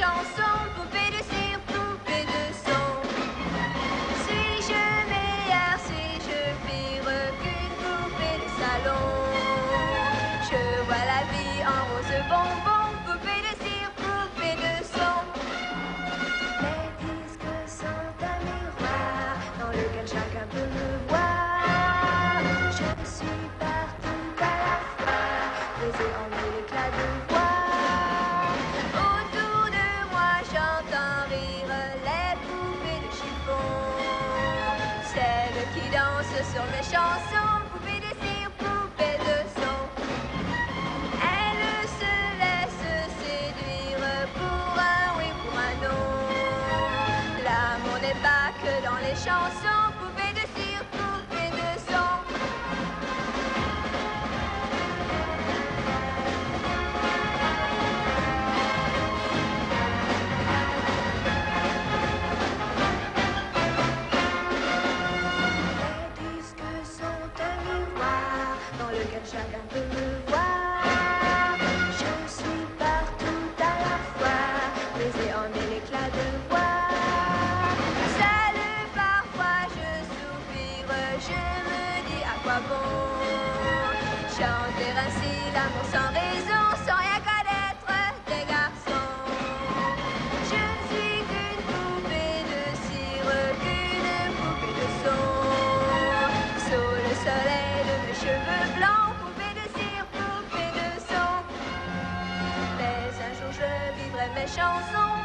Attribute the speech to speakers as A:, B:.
A: chanson, poupée de cire, poupée de son. Suis-je meilleur, suis-je pire qu'une poupée de salon Je vois la vie en rose bonbon. Sur mes chansons, poupées de cire, poupées de son. Elles se laissent séduire pour un oui, pour un non. L'amour n'est pas que dans les chansons, chacun peut me voir. Je suis partout à la fois, baisé en éclats de voix. Seul parfois je soupire, je me dis à quoi bon chanter ainsi l'amour sans raison, sans rien 在手中